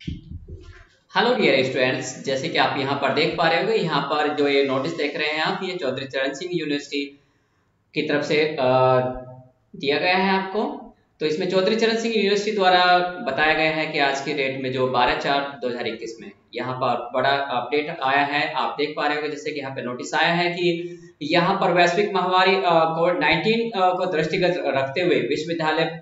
Hello dear students जैसे कि आप यहाँ पर देख पा रहे होंगे, यहाँ पर जो ये नोटिस देख रहे हैं आप, ये चौधरी चरण सिंह यूनिवर्सिटी की तरफ़ से दिया गया है आपको। तो इसमें चौधरी चरण सिंह यूनिवर्सिटी द्वारा बताया गया है कि आज के डेट में जो 12 चार 2021 में यहाँ पर बड़ा अपडेट आया है। आप देख पा रहे होंगे, जैसे कि यहाँ पे नोटिस आया है कि यहाँ पर वैश्विक महामारी कोविड नाइन्टीन को दृष्टिगत रखते हुए विश्वविद्यालय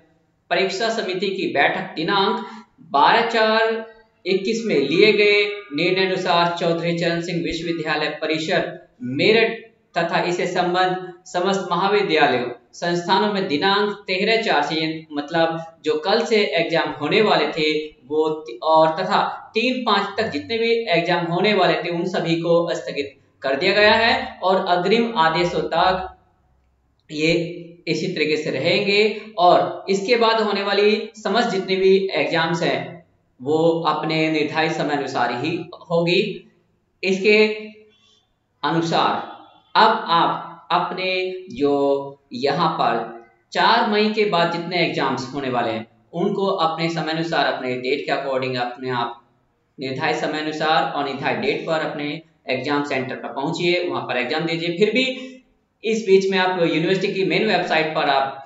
परीक्षा समिति की बैठक दिनांक बारह चार इक्कीस में लिए गए निर्णय अनुसार चौधरी चरण सिंह विश्वविद्यालय परिषद मेरठ तथा इसे संबंध समस्त महाविद्यालयों, संस्थानों में दिनांक तेरह चार से मतलब जो कल से एग्ज़ाम होने वाले थे, वो और तथा तीन पाँच तक जितने भी एग्ज़ाम होने वाले थे, उन सभी को स्थगित कर दिया गया है और अग्रिम आदेशों तक ये इसी तरीके से रहेंगे और इसके बाद होने वाली समस्त जितने भी एग्ज़ाम्स हैं, वो अपने निर्धारित समय अनुसार ही होगी। इसके अनुसार अब आप अपने जो यहाँ पर चार मई के बाद जितने एग्ज़ाम्स होने वाले हैं, उनको अपने समय अनुसार, अपने डेट के अकॉर्डिंग अपने आप निर्धारित समय अनुसार और निर्धारित डेट पर अपने एग्ज़ाम सेंटर पर पहुंचिए, वहाँ पर एग्ज़ाम दीजिए। फिर भी इस बीच में आप यूनिवर्सिटी की मेन वेबसाइट पर आप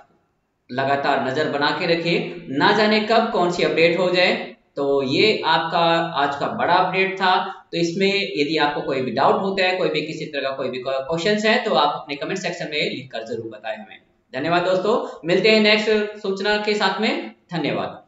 लगातार नज़र बना के रखिए। ना जाने कब कौन सी अपडेट हो जाए। तो ये आपका आज का बड़ा अपडेट था। तो इसमें यदि आपको कोई भी डाउट होता है, कोई भी किसी तरह का कोई भी क्वेश्चन है तो आप अपने कमेंट सेक्शन में लिखकर ज़रूर बताएँ हमें। धन्यवाद दोस्तों। मिलते हैं नेक्स्ट सूचना के साथ में। धन्यवाद।